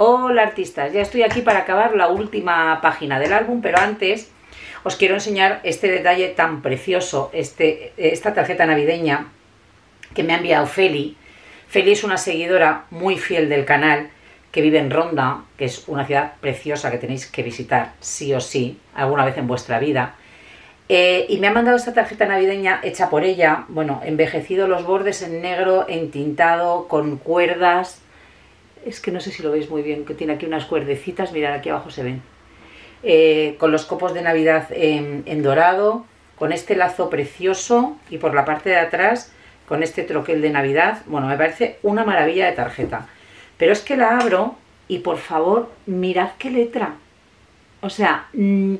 Hola artistas, ya estoy aquí para acabar la última página del álbum, pero antes os quiero enseñar este detalle tan precioso, este, esta tarjeta navideña que me ha enviado Feli. Feli es una seguidora muy fiel del canal que vive en Ronda, que es una ciudad preciosa que tenéis que visitar sí o sí alguna vez en vuestra vida. Eh, y me ha mandado esta tarjeta navideña hecha por ella, bueno, envejecido los bordes en negro, entintado, con cuerdas, es que no sé si lo veis muy bien, que tiene aquí unas cuerdecitas, mirad aquí abajo se ven, eh, con los copos de Navidad en, dorado, con este lazo precioso y por la parte de atrás con este troquel de Navidad. Bueno, me parece una maravilla de tarjeta. Pero es que la abro y por favor, mirad qué letra. O sea, mm,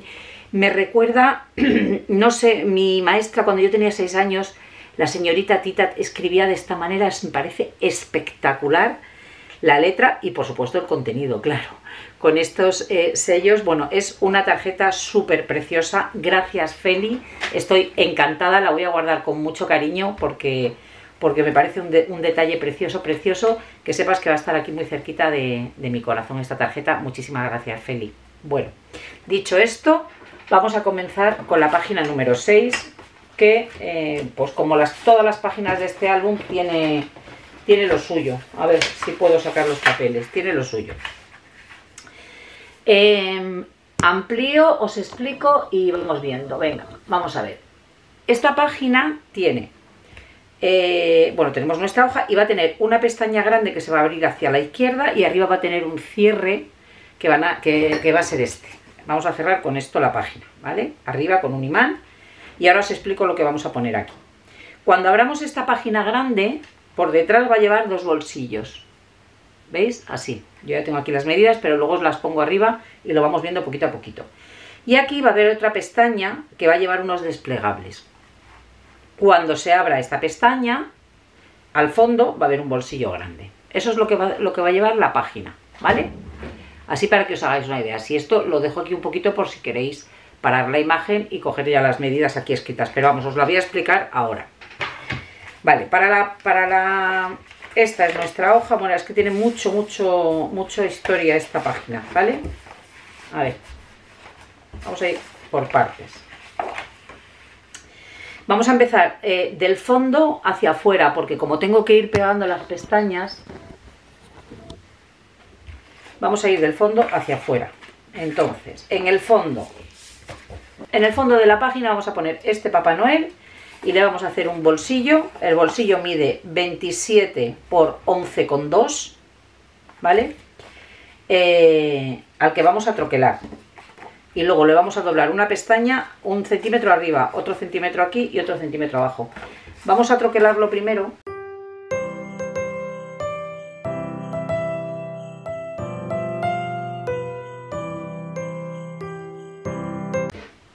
me recuerda, no sé, mi maestra cuando yo tenía seis años, la señorita Tita escribía de esta manera, me parece espectacular la letra y por supuesto el contenido, claro. Con estos eh, sellos, bueno, es una tarjeta súper preciosa. Gracias Feli, estoy encantada, la voy a guardar con mucho cariño porque, porque me parece un, detalle precioso, precioso. Que sepas que va a estar aquí muy cerquita de, mi corazón esta tarjeta. Muchísimas gracias Feli. Bueno, dicho esto, vamos a comenzar con la página número 6 que, eh, pues como las, todas las páginas de este álbum, tiene tiene lo suyo. A ver si puedo sacar los papeles. Tiene lo suyo. Em, amplío, os explico y vamos viendo. Venga, vamos a ver. Esta página tiene... Eh, bueno, tenemos nuestra hoja y va a tener una pestaña grande que se va a abrir hacia la izquierda y arriba va a tener un cierre que, a, que va a ser este. Vamos a cerrar con esto la página, ¿vale? Arriba con un imán y ahora os explico lo que vamos a poner aquí. Cuando abramos esta página grande, por detrás va a llevar dos bolsillos. ¿Veis? Así. Yo ya tengo aquí las medidas, pero luego os las pongo arriba y lo vamos viendo poquito a poquito. Y aquí va a haber otra pestaña que va a llevar unos desplegables. Cuando se abra esta pestaña, al fondo va a haber un bolsillo grande. Eso es lo que va, lo que va a llevar la página, ¿vale? Así para que os hagáis una idea. Si esto lo dejo aquí un poquito por si queréis parar la imagen y coger ya las medidas aquí escritas. Pero vamos, os la voy a explicar ahora. Vale, para la, para la... Esta es nuestra hoja. Bueno, es que tiene mucho, mucho, mucha historia esta página, ¿vale? A ver. Vamos a ir por partes. Vamos a empezar eh, del fondo hacia afuera, porque como tengo que ir pegando las pestañas, vamos a ir del fondo hacia afuera. Entonces, en el fondo, en el fondo de la página vamos a poner este Papá Noel y le vamos a hacer un bolsillo. El bolsillo mide 27 por 11,2, ¿vale? Eh, al que vamos a troquelar. Y luego le vamos a doblar una pestaña, un centímetro arriba, otro centímetro aquí y otro centímetro abajo. Vamos a troquelarlo primero.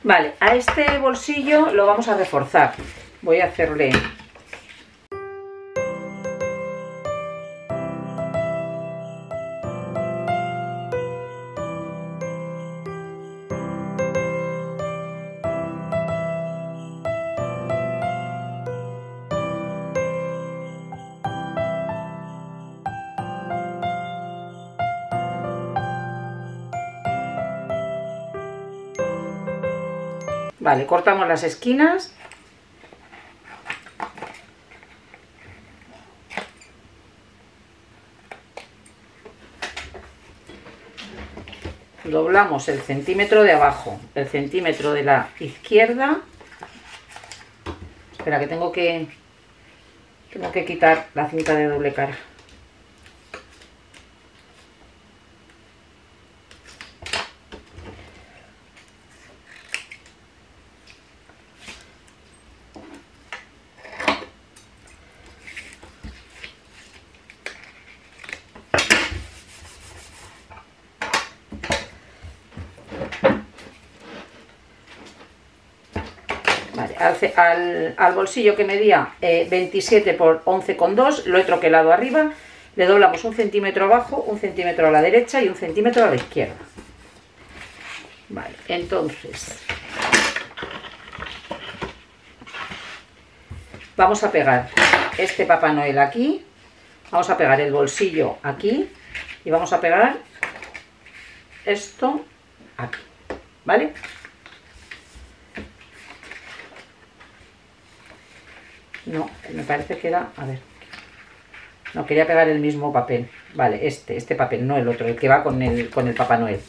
Vale, a este bolsillo lo vamos a reforzar. Voy a hacerle Vale, cortamos las esquinas. Doblamos el centímetro de abajo, el centímetro de la izquierda. Espera, que tengo que, tengo que quitar la cinta de doble cara. Al, bolsillo que medía 27 eh, por 11,2, lo he troquelado arriba, le doblamos un centímetro abajo, un centímetro a la derecha y un centímetro a la izquierda. Vale, entonces vamos a pegar este Papá Noel aquí, vamos a pegar el bolsillo aquí y vamos a pegar esto aquí, ¿vale? No, me parece que era... A ver. No, quería pegar el mismo papel. Vale, este, este papel, no el otro, el que va con el, con el Papá Noel.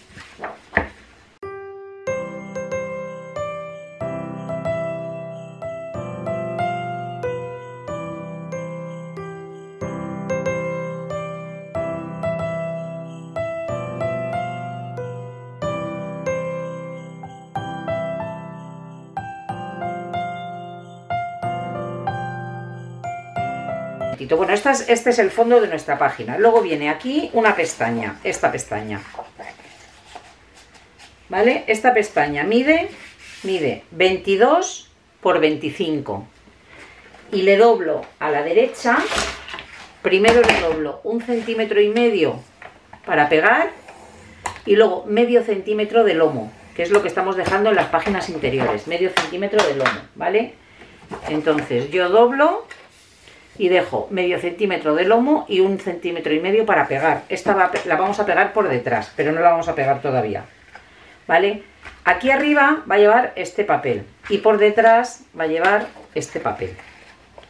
Este es el fondo de nuestra página. Luego viene aquí una pestaña, esta pestaña. ¿Vale? Esta pestaña mide, mide 22 por 25. Y le doblo a la derecha, primero le doblo un centímetro y medio para pegar y luego medio centímetro de lomo, que es lo que estamos dejando en las páginas interiores, medio centímetro de lomo, ¿vale? Entonces yo doblo y dejo medio centímetro de lomo y un centímetro y medio para pegar. Esta la vamos a pegar por detrás, pero no la vamos a pegar todavía. ¿Vale? Aquí arriba va a llevar este papel y por detrás va a llevar este papel.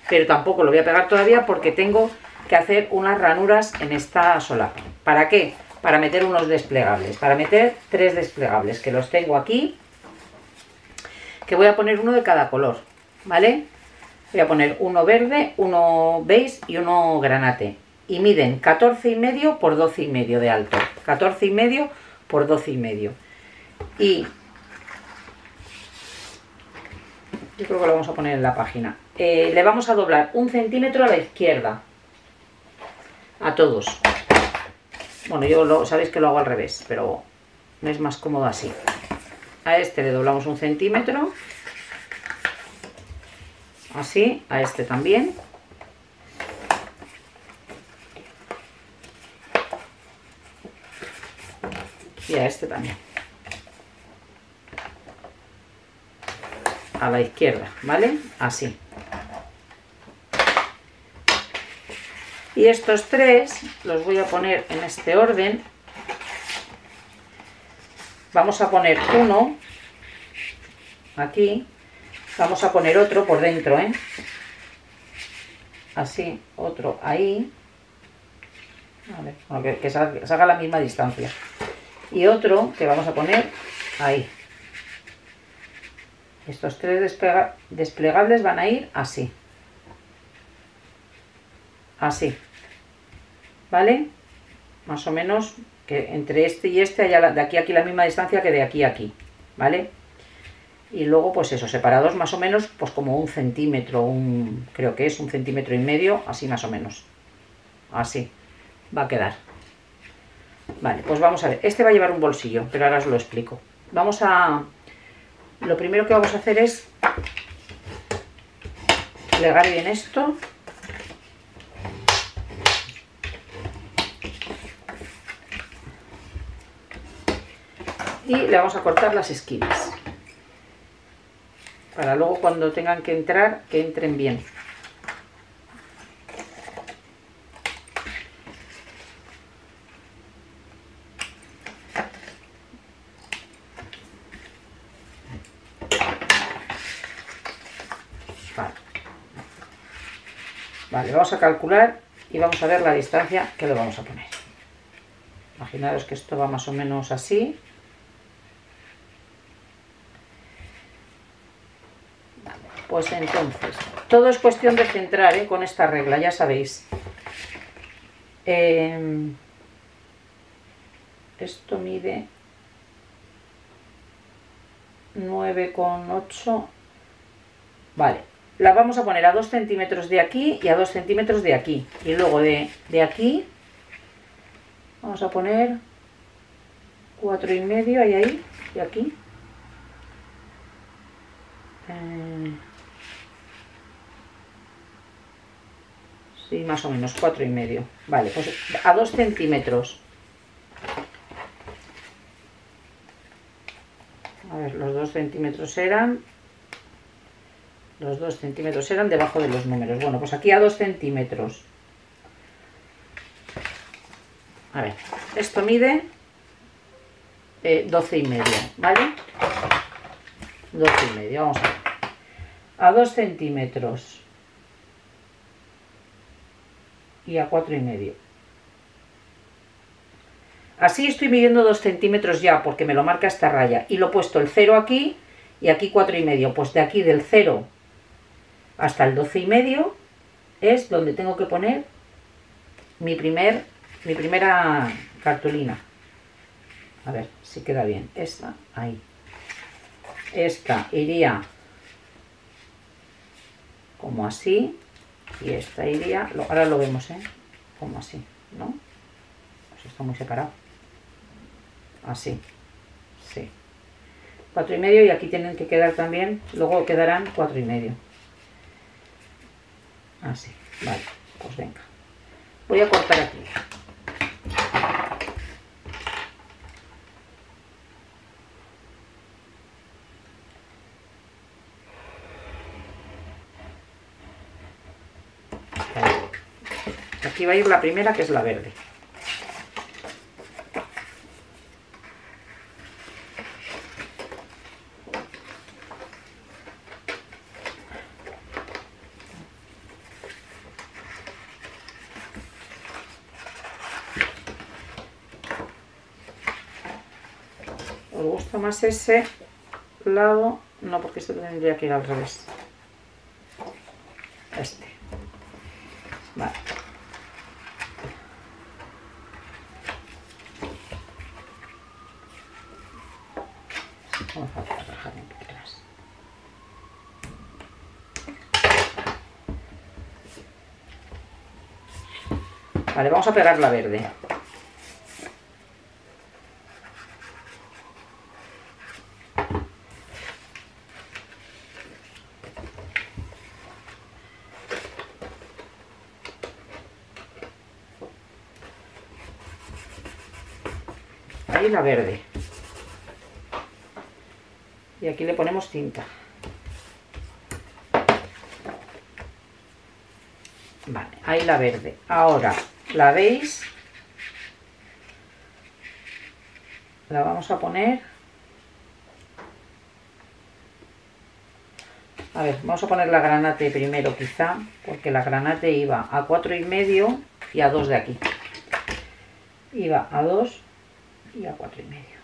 Pero tampoco lo voy a pegar todavía porque tengo que hacer unas ranuras en esta solapa. ¿Para qué? Para meter unos desplegables. Para meter tres desplegables que los tengo aquí. Que voy a poner uno de cada color. ¿Vale? Voy a poner uno verde, uno beige y uno granate. Y miden 14 y medio por 12 y medio de alto. 14 y medio por 12 y medio. Y yo creo que lo vamos a poner en la página. Eh, le vamos a doblar un centímetro a la izquierda. A todos. Bueno, yo lo, sabéis que lo hago al revés, pero me es más cómodo así. A este le doblamos un centímetro así, a este también. Y a este también. A la izquierda, ¿vale? Así. Y estos tres los voy a poner en este orden. Vamos a poner uno aquí Vamos a poner otro por dentro, ¿eh? Así, otro ahí. A ver, que, salga, la misma distancia. Y otro que vamos a poner ahí. Estos tres desplegables van a ir así. Así. ¿Vale? Más o menos que entre este y este haya de aquí a aquí la misma distancia que de aquí a aquí. ¿Vale? Y luego pues eso, separados más o menos pues como un centímetro, un, creo que es un centímetro y medio, así más o menos, así va a quedar. Vale, pues vamos a ver, este va a llevar un bolsillo, pero ahora os lo explico. Vamos a, lo primero que vamos a hacer es plegar bien esto. Y le vamos a cortar las esquinas para luego cuando tengan que entrar, que entren bien. Vale. vamos a calcular y vamos a ver la distancia que le vamos a poner. Imaginaros que esto va más o menos así. Pues entonces, todo es cuestión de centrar ¿eh? con esta regla, ya sabéis. Em, esto mide 9,8. Vale, la vamos a poner a 2 centímetros de aquí y a 2 centímetros de aquí. Y luego de, aquí vamos a poner 4 y medio, ahí, ahí, y aquí. Eh, Sí, más o menos, cuatro y medio. Vale, pues a dos centímetros. A ver, los dos centímetros eran... Los dos centímetros eran debajo de los números. Bueno, pues aquí a dos centímetros. A ver, esto mide eh, 12 y medio, ¿vale? 12 y medio, vamos a ver. A 2 centímetros y a 4 y medio. Así estoy midiendo 2 centímetros ya, porque me lo marca esta raya. Y lo he puesto el 0 aquí y aquí 4 y medio. Pues de aquí del 0 hasta el 12 y medio es donde tengo que poner mi, primer, mi primera cartulina. A ver si queda bien. Esta, ahí. Esta iría como así. Y esta iría, ahora lo vemos, ¿eh? Como así, ¿no? Pues está muy separado. Así, sí. Cuatro y medio y aquí tienen que quedar también, luego quedarán cuatro y medio. Así, vale, pues venga. Voy a cortar aquí. Aquí va a ir la primera, que es la verde. ¿Os gusta más ese lado? No, porque este tendría que ir al revés. Este. Vale. Vamos a trabajar un poquito más. Vale, vamos a pegar la verde. Ahí la verde. Y aquí le ponemos cinta. Vale, ahí la verde. Ahora, ¿la veis? La vamos a poner... A ver, vamos a poner la granate primero quizá, porque la granate iba a cuatro y medio y a dos de aquí. Iba a dos y a cuatro y medio.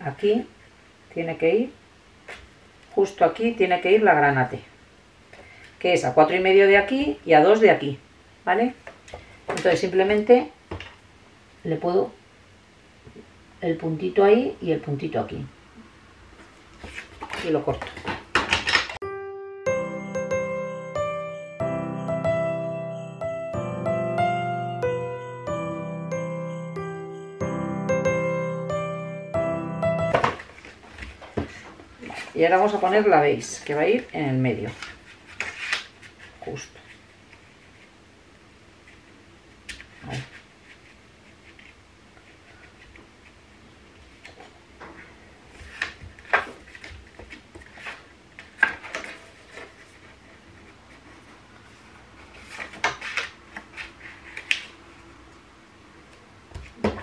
Aquí tiene que ir, justo aquí tiene que ir la granate, que es a cuatro y medio de aquí y a dos de aquí, ¿vale? Entonces simplemente le puedo el puntito ahí y el puntito aquí. Y lo corto. Y ahora vamos a poner la base, que va a ir en el medio. Justo. Ahí.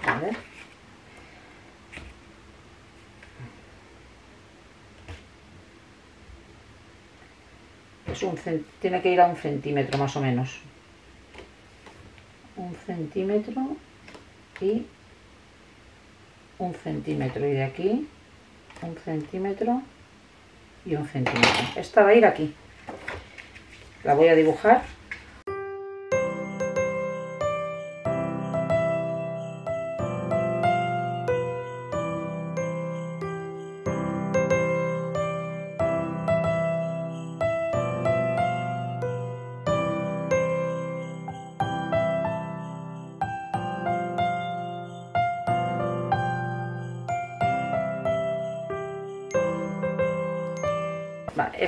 Vale. Es un cen- tiene que ir a un centímetro más o menos. Un centímetro y un centímetro. Y de aquí un centímetro y un centímetro. Esta va a ir aquí. La voy a dibujar.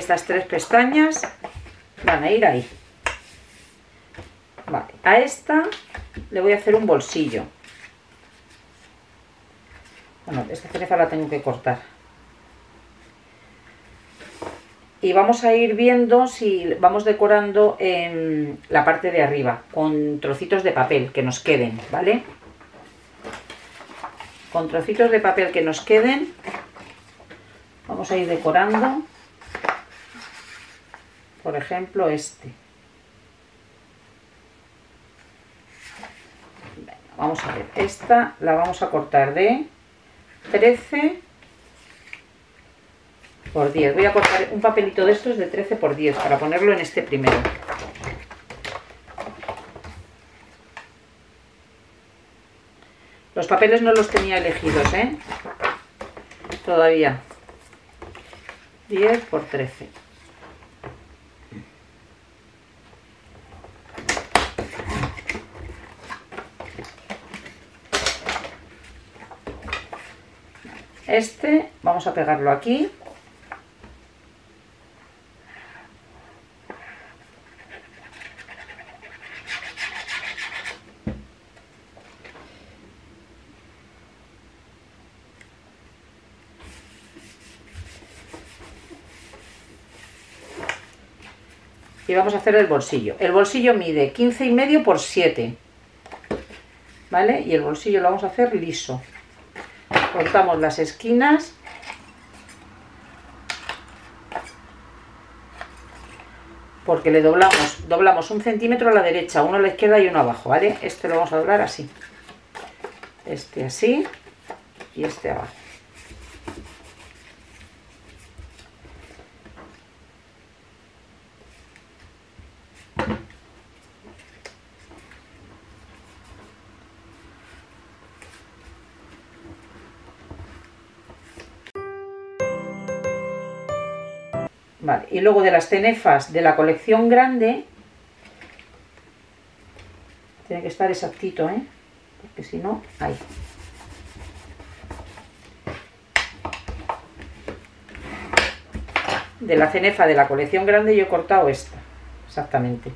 Estas tres pestañas van a ir ahí. Vale, a esta le voy a hacer un bolsillo. Bueno, esta cereza la tengo que cortar. Y vamos a ir viendo si vamos decorando en la parte de arriba con trocitos de papel que nos queden, ¿vale? Con trocitos de papel que nos queden vamos a ir decorando por ejemplo este. Vamos a ver esta la vamos a cortar de 13 por 10 voy a cortar un papelito de estos de 13 por 10 para ponerlo en este primero. Los papeles no los tenía elegidos ¿eh? todavía. 10 por 13 Este vamos a pegarlo aquí. y vamos a hacer el bolsillo. El bolsillo mide 15 y medio por 7, ¿vale? Y el bolsillo lo vamos a hacer liso cortamos las esquinas porque le doblamos, doblamos un centímetro a la derecha, uno a la izquierda y uno abajo, ¿vale? Este lo vamos a doblar así, este así y este abajo. Y luego de las cenefas de la colección grande, tiene que estar exactito, ¿eh? porque si no, ahí. De la cenefa de la colección grande yo he cortado esta, exactamente.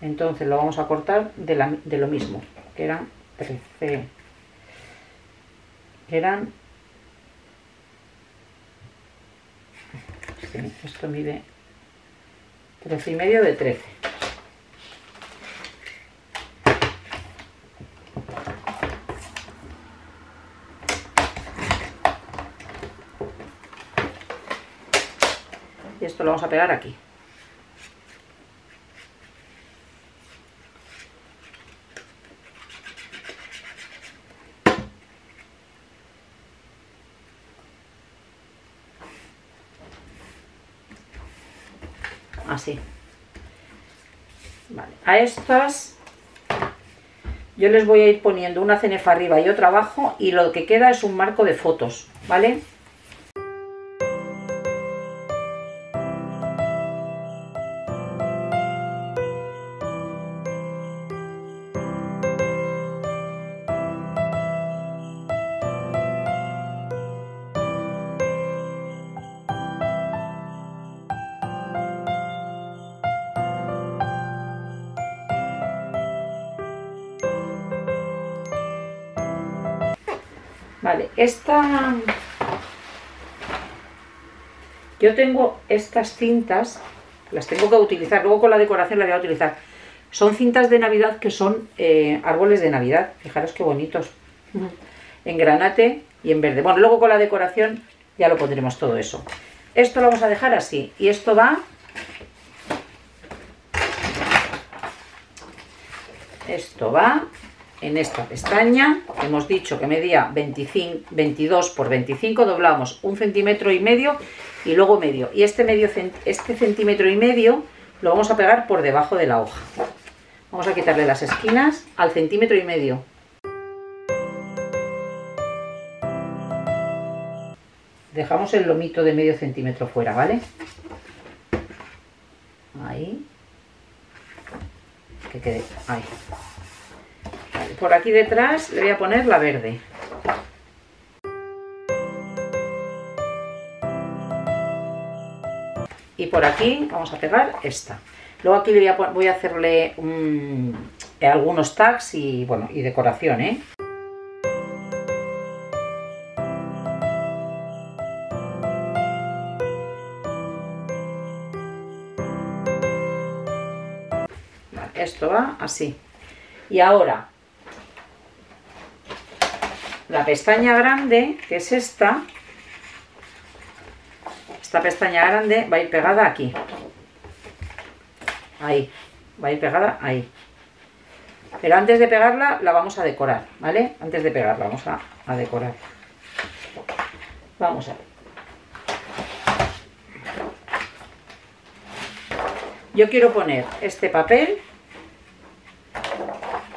Entonces lo vamos a cortar de, de lo mismo, que eran 13, eran esto mide 13 y medio de 13 y esto lo vamos a pegar aquí así. A estas yo les voy a ir poniendo una cenefa arriba y otra abajo y lo que queda es un marco de fotos, ¿vale? Esta... Yo tengo estas cintas, las tengo que utilizar, luego con la decoración las voy a utilizar. Son cintas de Navidad que son eh, árboles de Navidad, fijaros qué bonitos. En granate y en verde. Bueno, luego con la decoración ya lo pondremos todo eso. Esto lo vamos a dejar así. Y esto va... Esto va en esta pestaña, hemos dicho que medía 25, 22 por 25, doblamos un centímetro y medio y luego medio. Y este, medio, este centímetro y medio lo vamos a pegar por debajo de la hoja. Vamos a quitarle las esquinas al centímetro y medio. Dejamos el lomito de medio centímetro fuera, ¿vale? Ahí. Que quede ahí por aquí detrás le voy a poner la verde. y por aquí vamos a pegar esta. Luego aquí voy a, voy a hacerle algunos tags y, bueno, y decoración, ¿eh? esto va así. Y ahora, la pestaña grande, que es esta, esta pestaña grande va a ir pegada aquí. Ahí, va a ir pegada ahí. Pero antes de pegarla, la vamos a decorar, ¿vale? Antes de pegarla, vamos a, decorar. Vamos a ver. Yo quiero poner este papel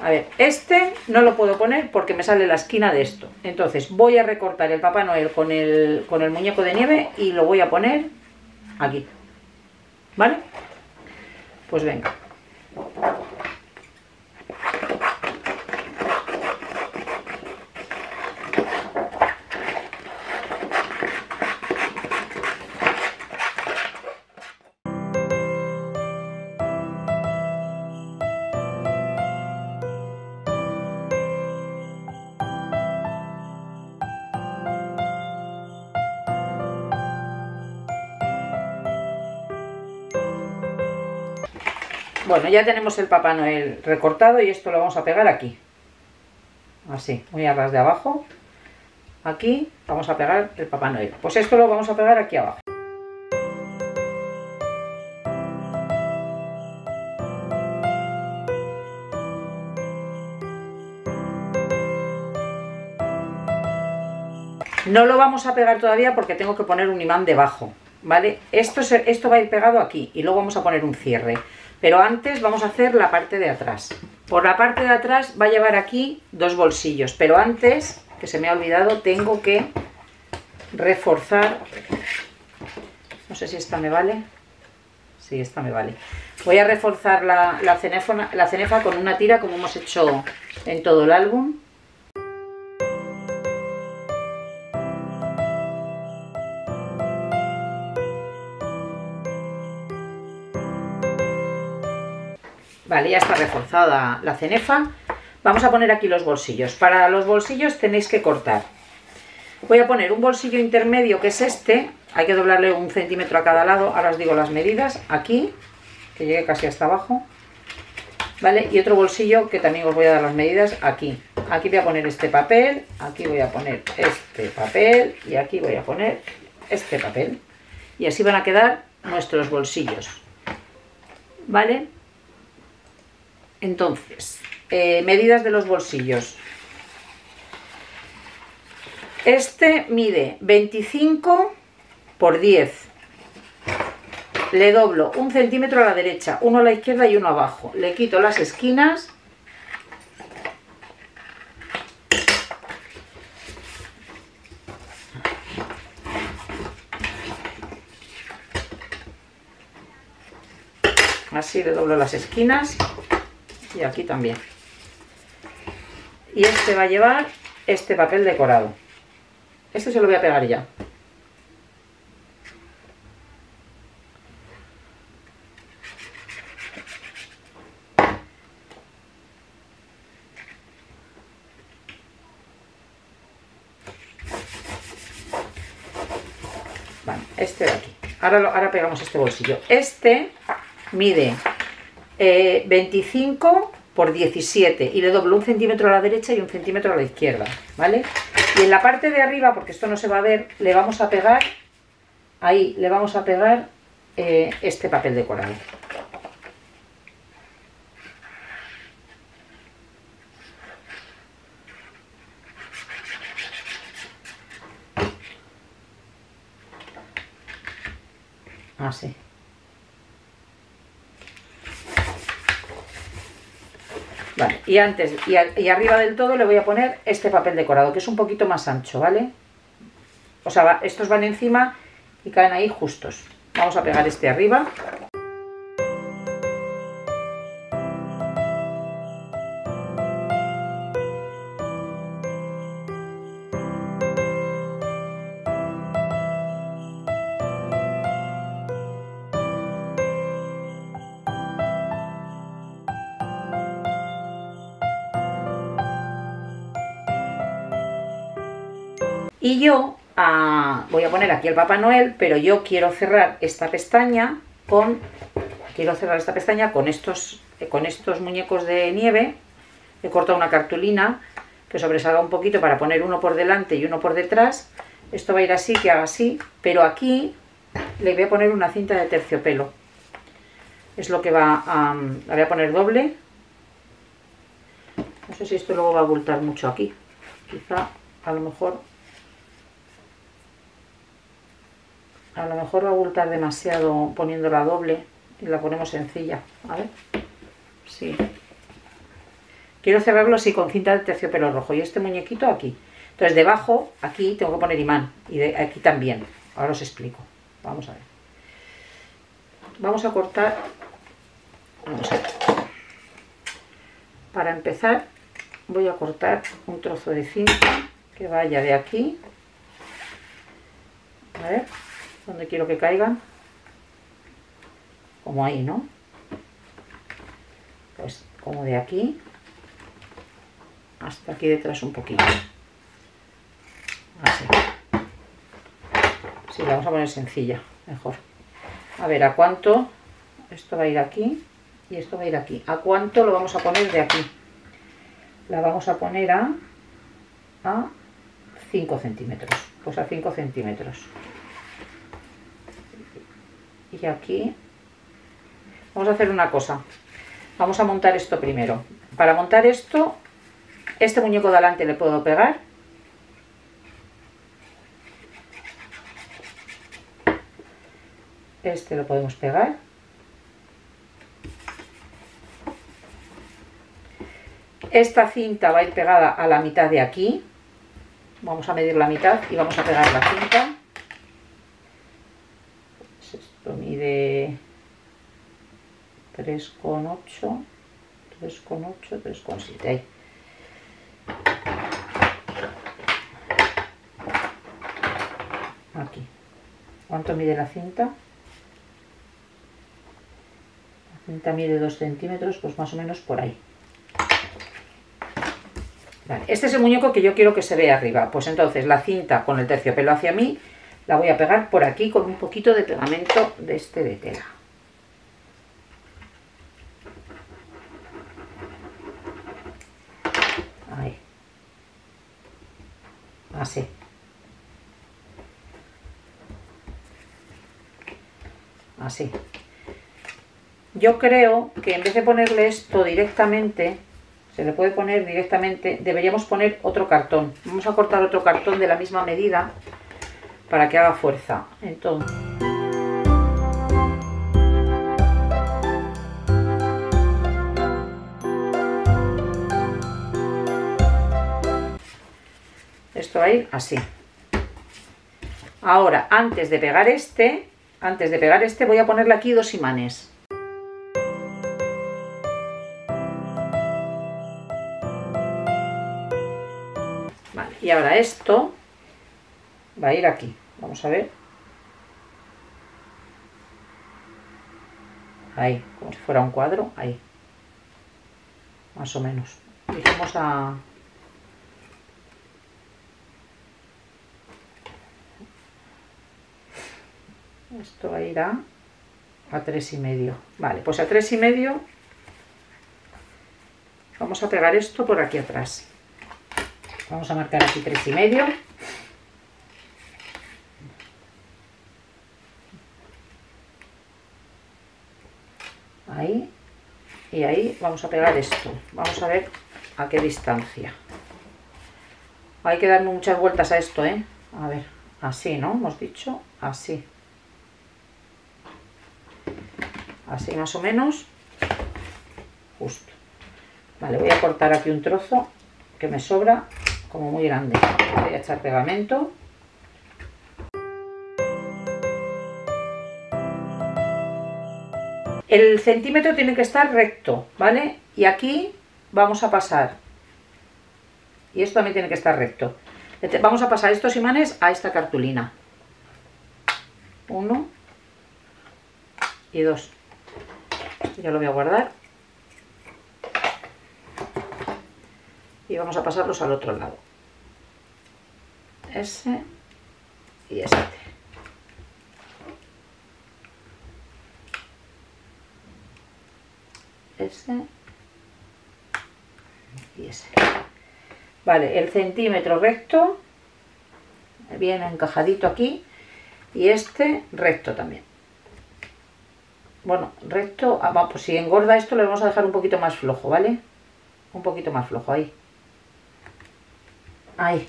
a ver, este no lo puedo poner porque me sale la esquina de esto. Entonces voy a recortar el Papá Noel con el, con el muñeco de nieve y lo voy a poner aquí. ¿Vale? Pues venga. Bueno, ya tenemos el Papá Noel recortado y esto lo vamos a pegar aquí. Así, muy a ras de abajo. Aquí vamos a pegar el Papá Noel. Pues esto lo vamos a pegar aquí abajo. No lo vamos a pegar todavía porque tengo que poner un imán debajo, ¿vale? Esto, esto va a ir pegado aquí y luego vamos a poner un cierre. Pero antes vamos a hacer la parte de atrás. Por la parte de atrás va a llevar aquí dos bolsillos, pero antes, que se me ha olvidado, tengo que reforzar... No sé si esta me vale. Sí, esta me vale. Voy a reforzar la, la, la cenefa con una tira como hemos hecho en todo el álbum. Vale, ya está reforzada la cenefa. Vamos a poner aquí los bolsillos. Para los bolsillos tenéis que cortar. Voy a poner un bolsillo intermedio que es este. Hay que doblarle un centímetro a cada lado. Ahora os digo las medidas. Aquí, que llegue casi hasta abajo. ¿Vale? Y otro bolsillo que también os voy a dar las medidas aquí. Aquí voy a poner este papel, aquí voy a poner este papel y aquí voy a poner este papel. Y así van a quedar nuestros bolsillos. ¿Vale? Entonces, eh, medidas de los bolsillos. Este mide 25 por 10. Le doblo un centímetro a la derecha, uno a la izquierda y uno abajo. Le quito las esquinas. Así le doblo las esquinas y aquí también. Y este va a llevar este papel decorado. Este se lo voy a pegar ya. Vale, este de aquí. Ahora, ahora pegamos este bolsillo. Este mide 25 eh, por 17 y le doblo un centímetro a la derecha y un centímetro a la izquierda, ¿vale? Y en la parte de arriba, porque esto no se va a ver, le vamos a pegar, ahí le vamos a pegar eh, este papel decorado. Así. Y antes y, arriba del todo le voy a poner este papel decorado, que es un poquito más ancho, ¿vale? O sea, estos van encima y caen ahí justos. Vamos a pegar este arriba. Yo voy a poner aquí el Papá Noel, pero yo quiero cerrar esta pestaña con quiero cerrar esta pestaña con estos con estos muñecos de nieve. He cortado una cartulina que sobresalga un poquito para poner uno por delante y uno por detrás. Esto va a ir así, que haga así, pero aquí le voy a poner una cinta de terciopelo. Es lo que va a... La voy a poner doble. No sé si esto luego va a abultar mucho aquí. Quizá, a lo mejor... A lo mejor va a abultar demasiado poniéndola doble y la ponemos sencilla. Ver. Sí. Quiero cerrarlo así con cinta de terciopelo rojo y este muñequito aquí. Entonces debajo, aquí tengo que poner imán y de aquí también. Ahora os explico. Vamos a ver. Vamos a cortar. Vamos a ver. Para empezar, voy a cortar un trozo de cinta que vaya de aquí. A ver, ¿dónde quiero que caigan? Como ahí, ¿no? Pues como de aquí hasta aquí detrás un poquito. Así. Sí, la vamos a poner sencilla, mejor. A ver, ¿a cuánto? Esto va a ir aquí y esto va a ir aquí. ¿A cuánto lo vamos a poner de aquí? La vamos a poner a, a 5 centímetros. Pues a 5 centímetros. Y aquí vamos a hacer una cosa. Vamos a montar esto primero. Para montar esto, este muñeco de adelante le puedo pegar Este lo podemos pegar. Esta cinta va a ir pegada a la mitad de aquí. Vamos a medir la mitad y vamos a pegar la cinta. Esto mide 3,8, 3,8, 3,7. Ahí. Aquí. ¿Cuánto mide la cinta? cinta mide 2 centímetros, pues más o menos por ahí. este es el muñeco que yo quiero que se vea arriba. Pues entonces la cinta con el terciopelo hacia mí la voy a pegar por aquí con un poquito de pegamento de este de tela. Ahí. Así. Así. Yo creo que en vez de ponerle esto directamente, se le puede poner directamente, deberíamos poner otro cartón. Vamos a cortar otro cartón de la misma medida para que haga fuerza. Entonces... Esto va a ir así. Ahora, antes de pegar este, antes de pegar este, voy a ponerle aquí dos imanes. Y ahora esto va a ir aquí. Vamos a ver. Ahí, como si fuera un cuadro, ahí. Más o menos. Y vamos a... Esto va a ir a, a tres y medio. Vale, pues a tres y medio vamos a pegar esto por aquí atrás. Vamos a marcar aquí tres y medio. Ahí. Y ahí vamos a pegar esto. Vamos a ver a qué distancia. Hay que darle muchas vueltas a esto, ¿eh? A ver, así, ¿no? Hemos dicho así. Así más o menos. Justo. Vale, voy a cortar aquí un trozo que me sobra como muy grande. Voy a echar pegamento. El centímetro tiene que estar recto, ¿vale? Y aquí vamos a pasar. Y esto también tiene que estar recto. Vamos a pasar estos imanes a esta cartulina. Uno y dos. Ya lo voy a guardar. y vamos a pasarlos al otro lado ese y este. Ese y ese. Vale, el centímetro recto, bien encajadito aquí, y este recto también. Bueno, recto, ah, pues si engorda esto le vamos a dejar un poquito más flojo, ¿vale? Un poquito más flojo, ahí. Ahí.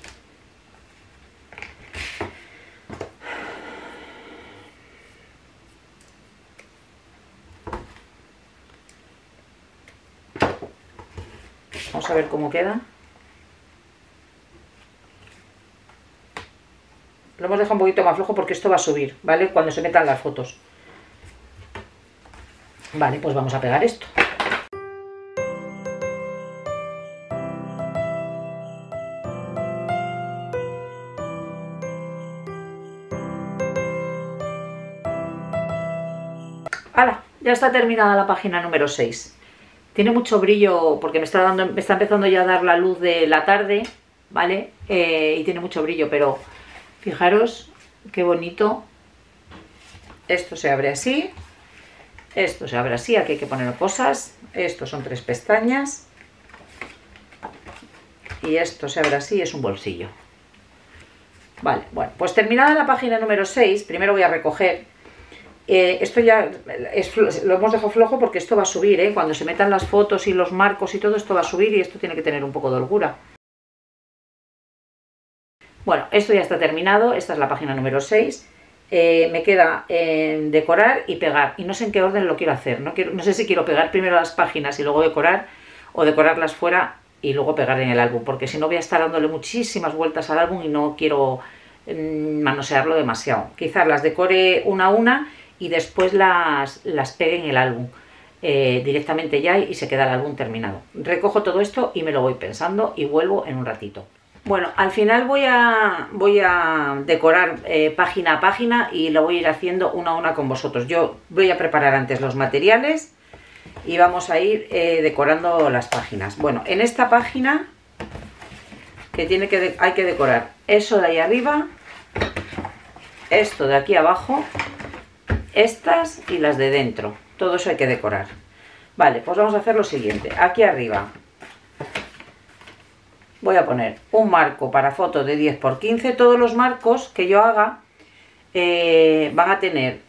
Ver cómo queda. Lo hemos dejado un poquito más flojo porque esto va a subir, ¿vale? Cuando se metan las fotos. Vale, pues vamos a pegar esto. ¡Hala! Ya está terminada la página número 6. Tiene mucho brillo porque me está, dando, me está empezando ya a dar la luz de la tarde, ¿vale? Eh, y tiene mucho brillo, pero fijaros qué bonito. Esto se abre así, esto se abre así, aquí hay que poner cosas. Estos son tres pestañas. Y esto se abre así, es un bolsillo. Vale, bueno, pues terminada la página número 6, primero voy a recoger. Eh, esto ya lo hemos dejado flojo porque esto va a subir, ¿eh? Cuando se metan las fotos y los marcos y todo esto va a subir y esto tiene que tener un poco de holgura. Bueno, esto ya está terminado, esta es la página número 6. Eh, me queda decorar y pegar. Y no sé en qué orden lo quiero hacer. No, no sé si quiero pegar primero las páginas y luego decorar o decorarlas fuera y luego pegar en el álbum. Porque si no voy a estar dándole muchísimas vueltas al álbum y no quiero mm, manosearlo demasiado. Quizás las decore una a una y después las, las pegue en el álbum. Eh, directamente ya y se queda el álbum terminado. Recojo todo esto y me lo voy pensando y vuelvo en un ratito. Bueno, al final voy a, voy a decorar eh, página a página y lo voy a ir haciendo una a una con vosotros. Yo voy a preparar antes los materiales y vamos a ir eh, decorando las páginas. Bueno, en esta página que, tiene que hay que decorar eso de ahí arriba, esto de aquí abajo, estas y las de dentro. Todo eso hay que decorar. Vale, pues vamos a hacer lo siguiente. Aquí arriba voy a poner un marco para fotos de 10 x 15 todos los marcos que yo haga eh, van a tener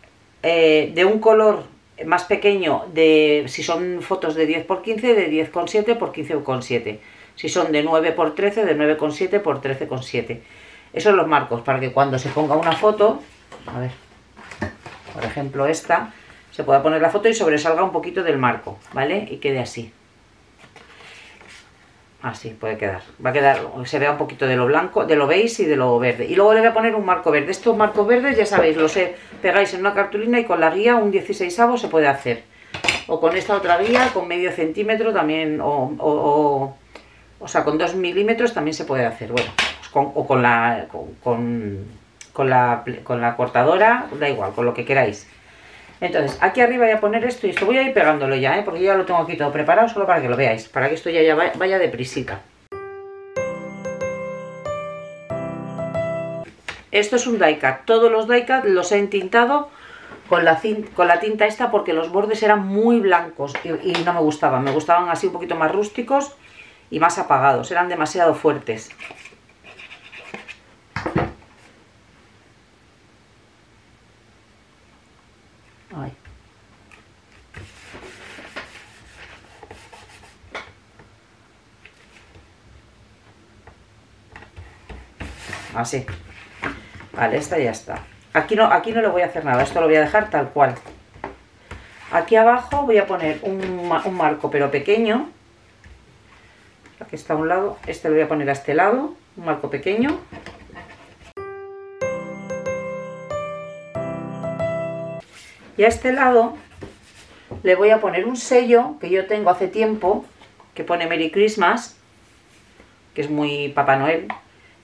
eh, de un color más pequeño de si son fotos de 10 x 15 de 10,7 x 15,7 si son de 9 x 13 de 9,7 x 13,7 esos son los marcos para que cuando se ponga una foto a ver por ejemplo esta se pueda poner la foto y sobresalga un poquito del marco vale y quede así Así puede quedar. Va a quedar, se vea un poquito de lo blanco, de lo beige y de lo verde. Y luego le voy a poner un marco verde. Estos marcos verdes, ya sabéis, los pegáis en una cartulina y con la guía un 16 avo se puede hacer. O con esta otra guía, con medio centímetro también, o, o, o, sea, con 2 milímetros también se puede hacer. Bueno, pues o con la, con, la, con la cortadora, da igual, con lo que queráis. Entonces, aquí arriba voy a poner esto y esto voy a ir pegándolo ya, ¿eh? porque ya lo tengo aquí todo preparado solo para que lo veáis, para que esto ya, ya vaya deprisita. Esto es un die cut. Todos los die cut los he entintado con la, con la tinta esta porque los bordes eran muy blancos y no me gustaban. Me gustaban así un poquito más rústicos y más apagados. Eran demasiado fuertes. Así. Vale, esta ya está. Aquí no, aquí no le voy a hacer nada, esto lo voy a dejar tal cual. Aquí abajo voy a poner un, marco, pero pequeño. Aquí está a un lado, este lo voy a poner a este lado, un marco pequeño. Y a este lado le voy a poner un sello que yo tengo hace tiempo, que pone Merry Christmas, que es muy Papá Noel,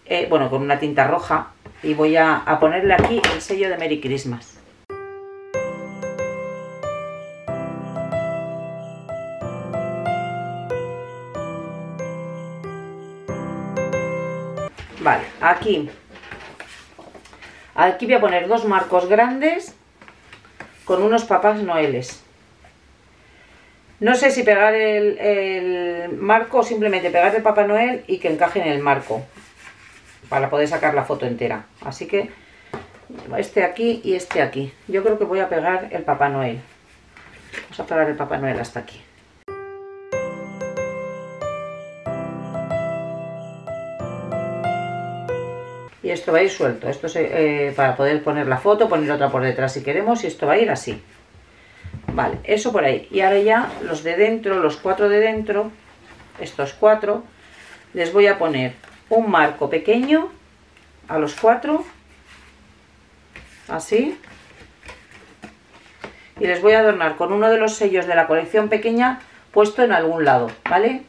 eh, bueno, con una tinta roja, y voy a, ponerle aquí el sello de Merry Christmas. Vale, aquí Aquí voy a poner dos marcos grandes con unos papás noeles. No sé si pegar el, marco o simplemente pegar el Papá Noel y que encaje en el marco para poder sacar la foto entera. Así que este aquí y este aquí. Yo creo que voy a pegar el Papá Noel. Vamos a pegar el Papá Noel hasta aquí. Esto va a ir suelto. Esto es eh, para poder poner la foto, poner otra por detrás si queremos y esto va a ir así. Vale, eso por ahí. Y ahora ya los de dentro, los cuatro de dentro, estos cuatro, les voy a poner un marco pequeño a los cuatro, así. Y les voy a adornar con uno de los sellos de la colección pequeña puesto en algún lado, ¿vale?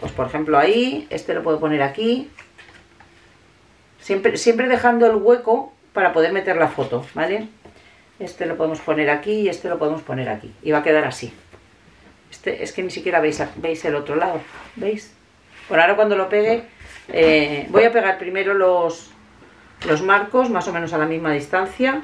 Pues por ejemplo ahí, este lo puedo poner aquí. Siempre, siempre dejando el hueco para poder meter la foto, ¿vale? Este lo podemos poner aquí y este lo podemos poner aquí. Y va a quedar así. Este, es que ni siquiera veis, veis el otro lado. ¿Veis? Por ahora cuando lo pegue, eh, voy a pegar primero los, los marcos más o menos a la misma distancia.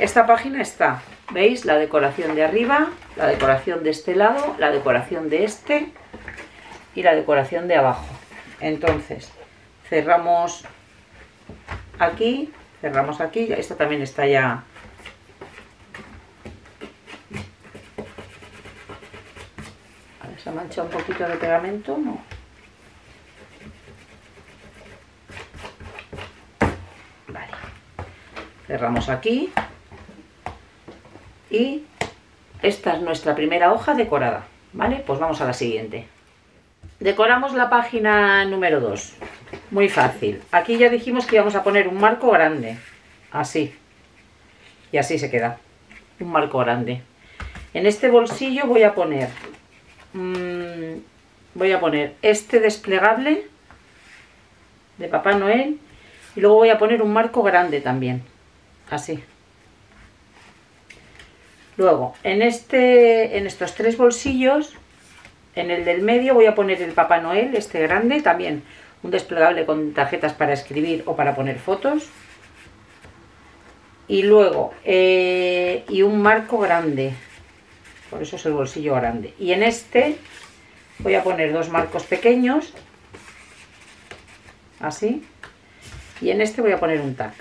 Esta página está, ¿veis? La decoración de arriba, la decoración de este lado, la decoración de este y la decoración de abajo. Entonces, cerramos aquí, cerramos aquí, esta también está ya... A ver, se mancha un poquito de pegamento, no. cerramos aquí y esta es nuestra primera hoja decorada, ¿vale? Pues vamos a la siguiente. Decoramos la página número 2, muy fácil. Aquí ya dijimos que íbamos a poner un marco grande, así, y así se queda, un marco grande. En este bolsillo voy a poner, mm, voy a poner este desplegable de Papá Noel y luego voy a poner un marco grande también, así. Luego, en, este, en estos tres bolsillos, en el del medio voy a poner el Papá Noel, este grande, también un desplegable con tarjetas para escribir o para poner fotos. Y luego, eh, y un marco grande, por eso es el bolsillo grande. Y en este voy a poner dos marcos pequeños, así. Y en este voy a poner un tag.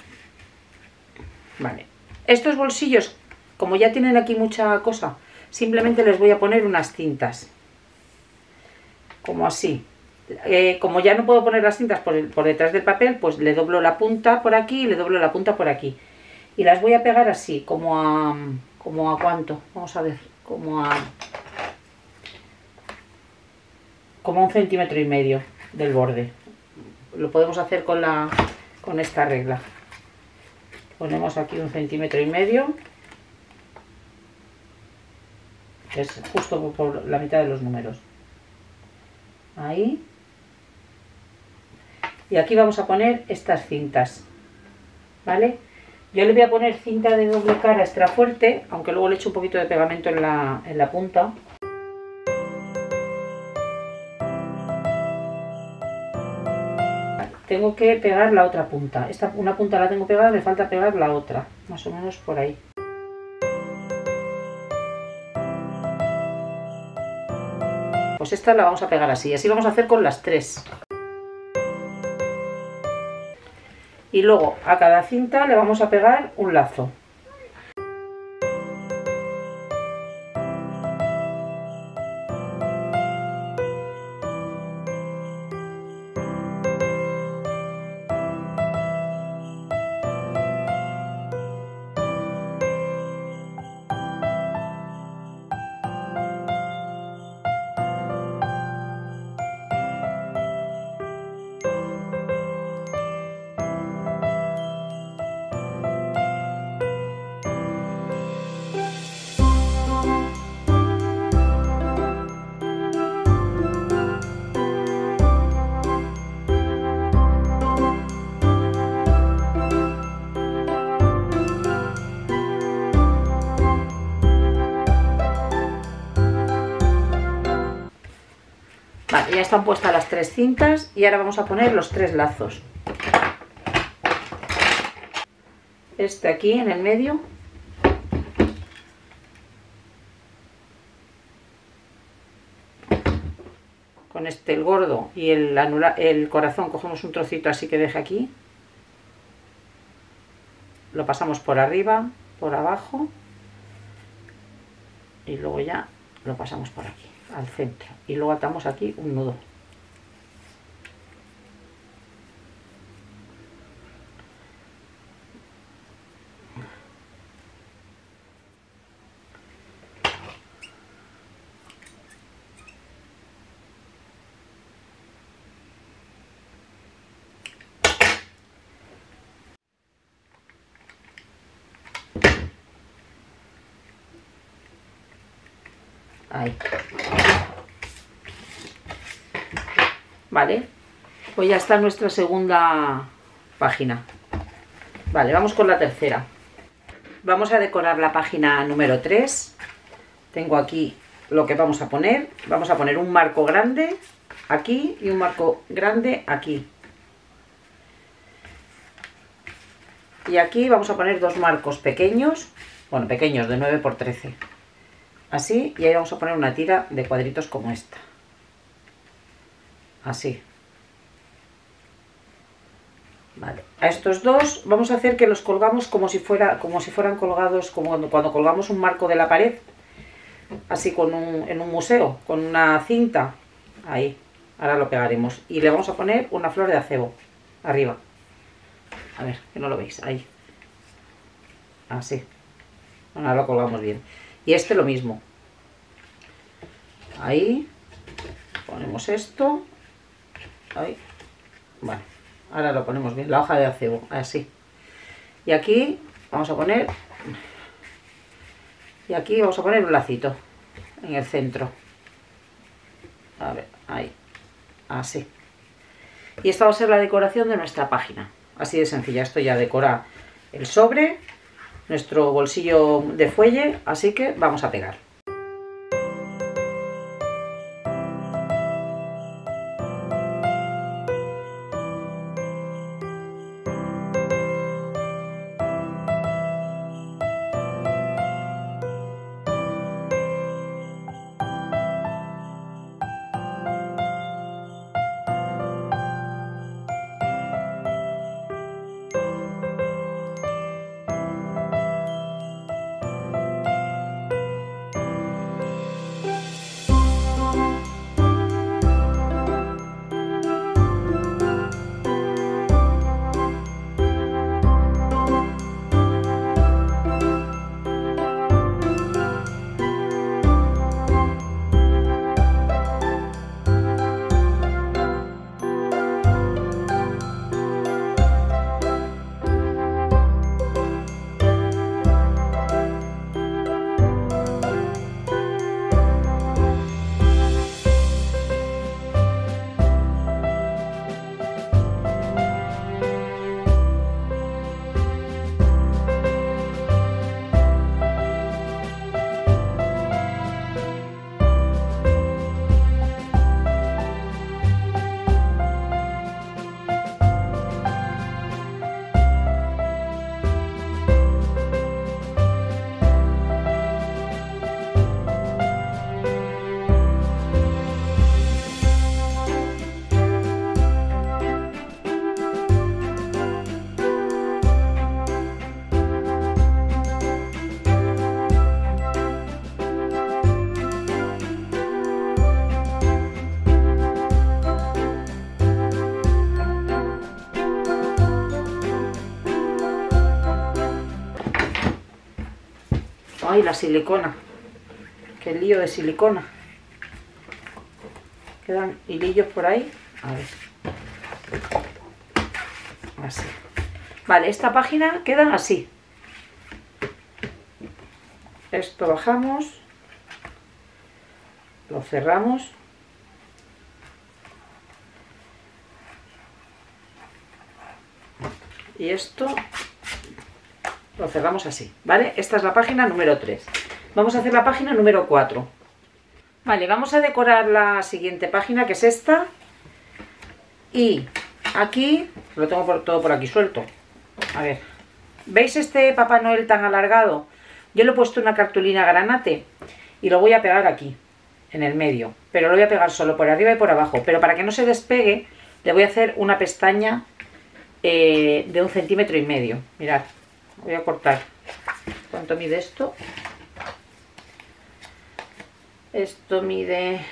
Vale. Estos bolsillos, como ya tienen aquí mucha cosa, simplemente les voy a poner unas cintas. Como así. Eh, como ya no puedo poner las cintas por, detrás del papel, pues le doblo la punta por aquí y le doblo la punta por aquí. Y las voy a pegar así, como a... como a cuánto, vamos a ver, como a... como a un centímetro y medio del borde. Lo podemos hacer con, la, con esta regla ponemos aquí un centímetro y medio es justo por la mitad de los números ahí y aquí vamos a poner estas cintas vale yo le voy a poner cinta de doble cara extra fuerte aunque luego le echo un poquito de pegamento en la, en la punta tengo que pegar la otra punta. Esta, una punta la tengo pegada, me falta pegar la otra, más o menos por ahí. Pues esta la vamos a pegar así, así vamos a hacer con las tres. Y luego a cada cinta le vamos a pegar un lazo. Están puestas las tres cintas y ahora vamos a poner los tres lazos. Este aquí en el medio. Con este el gordo y el, el corazón cogemos un trocito así que deje aquí. Lo pasamos por arriba, por abajo y luego ya lo pasamos por aquí al centro y luego atamos aquí un nudo Ahí. Vale, pues ya está nuestra segunda página. Vale, vamos con la tercera. Vamos a decorar la página número 3. Tengo aquí lo que vamos a poner. Vamos a poner un marco grande aquí y un marco grande aquí. Y aquí vamos a poner dos marcos pequeños, bueno, pequeños de 9 por 13 así y ahí vamos a poner una tira de cuadritos como esta así. Vale. A estos dos vamos a hacer que los colgamos como si fuera como si fueran colgados como cuando, colgamos un marco de la pared así con un, en un museo con una cinta ahí. Ahora lo pegaremos. Y le vamos a poner una flor de acebo arriba. A ver que no lo veis ahí. Así. Ahora lo colgamos bien. Y este lo mismo. Ahí. Ponemos esto. Ahí. Vale. Ahora lo ponemos bien. La hoja de acebo. Así. Y aquí vamos a poner... Y aquí vamos a poner un lacito. En el centro. A ver. Ahí. Así. Y esta va a ser la decoración de nuestra página. Así de sencilla. Esto ya decora el sobre nuestro bolsillo de fuelle, así que vamos a pegar. Ay, la silicona. Qué lío de silicona. Quedan hilillos por ahí. A ver. Así. Vale, esta página queda así. Esto bajamos. Lo cerramos. Y esto lo cerramos así, ¿vale? Esta es la página número 3. Vamos a hacer la página número 4. Vale, vamos a decorar la siguiente página, que es esta. Y aquí, lo tengo por, todo por aquí suelto. A ver, ¿veis este Papá Noel tan alargado? Yo le he puesto una cartulina granate y lo voy a pegar aquí, en el medio. Pero lo voy a pegar solo por arriba y por abajo. Pero para que no se despegue, le voy a hacer una pestaña eh, de un centímetro y medio. Mirad, voy a cortar. ¿Cuánto mide esto? Esto mide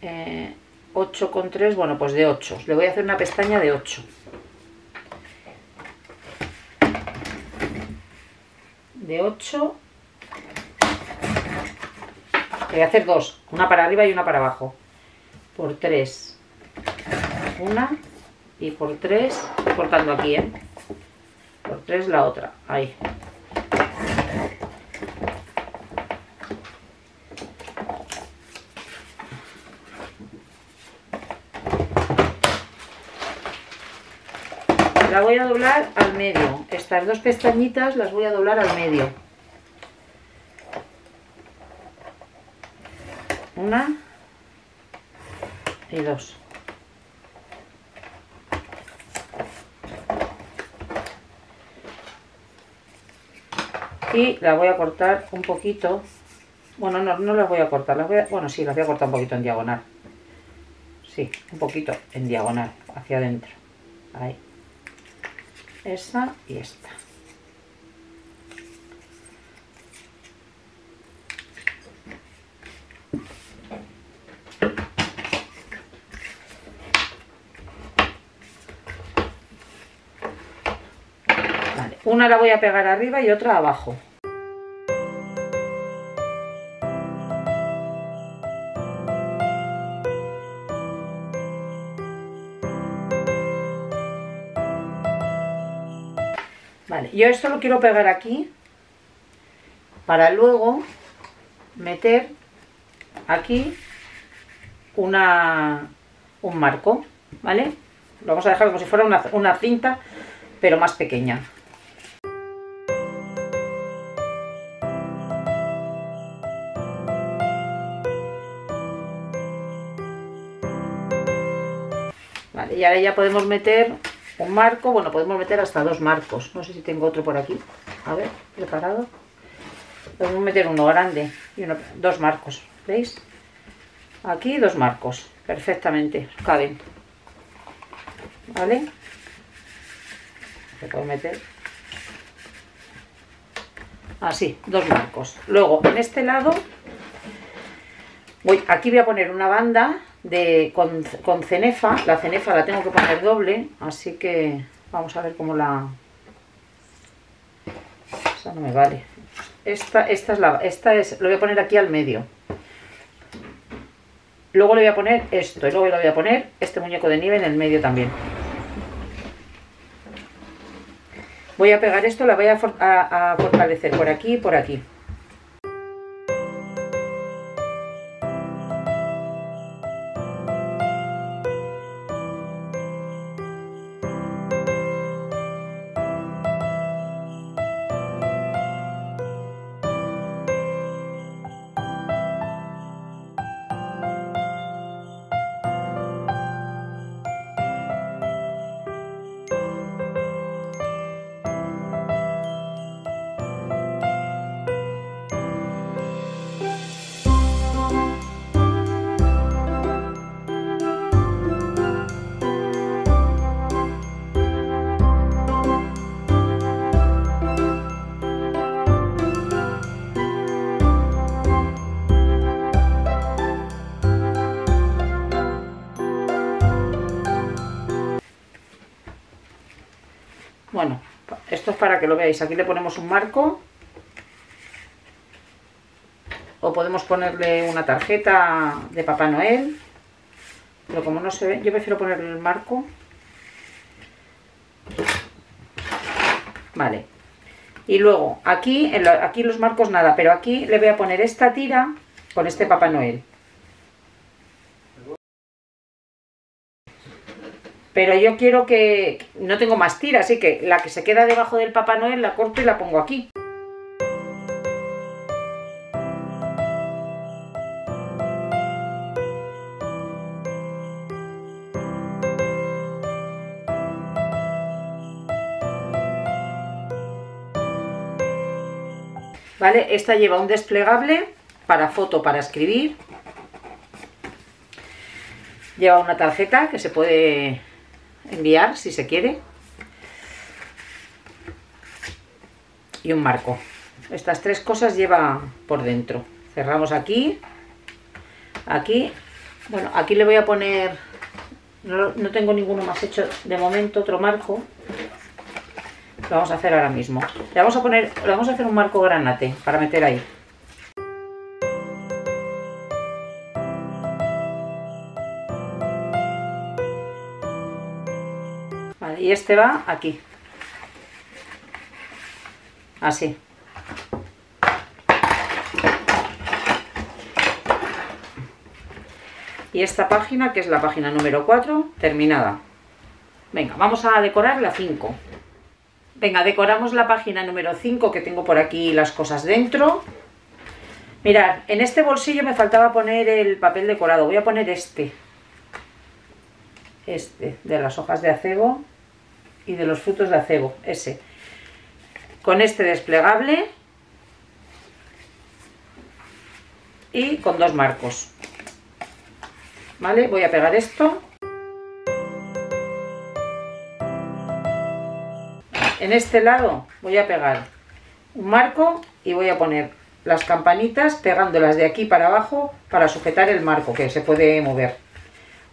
eh, 8,3, bueno, pues de 8. Le voy a hacer una pestaña de 8. De 8. voy a hacer dos, una para arriba y una para abajo. Por 3. Una y por 3, cortando aquí, ¿eh? Por 3 la otra, ahí. la voy a doblar al medio. Estas dos pestañitas las voy a doblar al medio. Una y dos. Y la voy a cortar un poquito. Bueno, no, no las voy a cortar. Las bueno, sí, las voy a cortar un poquito en diagonal. Sí, un poquito en diagonal, hacia adentro. Ahí esa y esta. Una la voy a pegar arriba y otra abajo. Vale, yo esto lo quiero pegar aquí para luego meter aquí una, un marco, ¿vale? Lo vamos a dejar como si fuera una, una cinta, pero más pequeña. Y ahora ya podemos meter un marco, bueno, podemos meter hasta dos marcos. No sé si tengo otro por aquí. A ver, preparado. Podemos meter uno grande y uno, dos marcos, ¿veis? Aquí dos marcos, perfectamente, caben. ¿Vale? Se puede meter así, dos marcos. Luego, en este lado, voy, aquí voy a poner una banda de, con, cenefa. La cenefa la tengo que poner doble, así que vamos a ver cómo la... Esa no me vale. Esta, esta, es la, esta es, lo voy a poner aquí al medio. Luego le voy a poner esto y luego le voy a poner este muñeco de nieve en el medio también. Voy a pegar esto, la voy a, a fortalecer por aquí y por aquí. Para que lo veáis. Aquí le ponemos un marco. O podemos ponerle una tarjeta de Papá Noel. Pero como no se ve, yo prefiero ponerle el marco. Vale. Y luego, aquí, aquí los marcos nada, pero aquí le voy a poner esta tira con este Papá Noel. Pero yo quiero que... No tengo más tira, así que la que se queda debajo del Papá Noel la corto y la pongo aquí. ¿Vale? Esta lleva un desplegable para foto, para escribir. Lleva una tarjeta que se puede enviar si se quiere. Y un marco. Estas tres cosas lleva por dentro. Cerramos aquí. Aquí. Bueno, aquí le voy a poner... No, no tengo ninguno más hecho de momento, otro marco. Lo vamos a hacer ahora mismo. Le vamos a poner, le vamos a hacer un marco granate para meter ahí. Y este va aquí. Así. Y esta página, que es la página número 4, terminada. Venga, vamos a decorar la 5. Venga, decoramos la página número 5 que tengo por aquí las cosas dentro. Mirad, en este bolsillo me faltaba poner el papel decorado. Voy a poner este. Este, de las hojas de acebo y de los frutos de acebo, ese. Con este desplegable y con dos marcos. ¿Vale? Voy a pegar esto. En este lado voy a pegar un marco y voy a poner las campanitas pegándolas de aquí para abajo para sujetar el marco que se puede mover.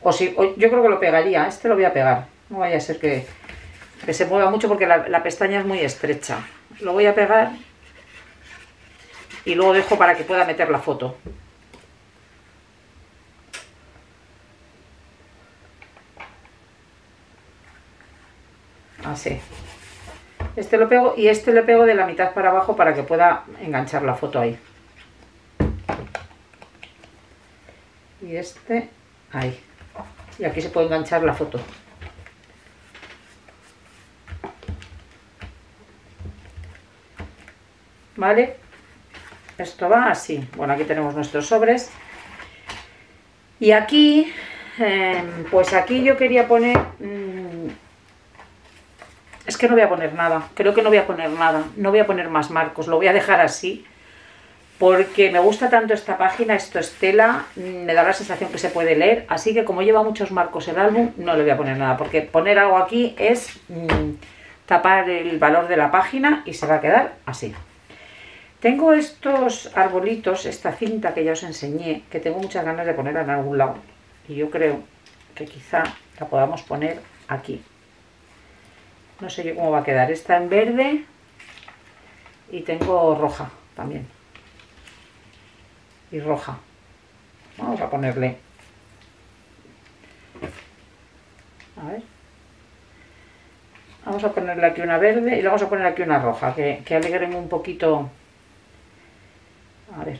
O si, yo creo que lo pegaría, este lo voy a pegar. No vaya a ser que, se mueva mucho porque la, la pestaña es muy estrecha. Lo voy a pegar y luego dejo para que pueda meter la foto. Así. Este lo pego y este lo pego de la mitad para abajo para que pueda enganchar la foto ahí. Y este ahí. Y aquí se puede enganchar la foto. ¿Vale? Esto va así. Bueno, aquí tenemos nuestros sobres. Y aquí, em, pues aquí yo quería poner... Mm, es que no voy a poner nada, creo que no voy a poner nada, no voy a poner más marcos, lo voy a dejar así, porque me gusta tanto esta página, esto es tela, me da la sensación que se puede leer, así que como lleva muchos marcos el álbum, no le voy a poner nada, porque poner algo aquí es mm, tapar el valor de la página y se va a quedar así. Tengo estos arbolitos, esta cinta que ya os enseñé, que tengo muchas ganas de ponerla en algún lado, y yo creo que quizá la podamos poner aquí. No sé yo cómo va a quedar. Está en verde y tengo roja también. Y roja. Vamos a ponerle... A ver. Vamos a ponerle aquí una verde y le vamos a poner aquí una roja, que, que alegren un poquito... A ver.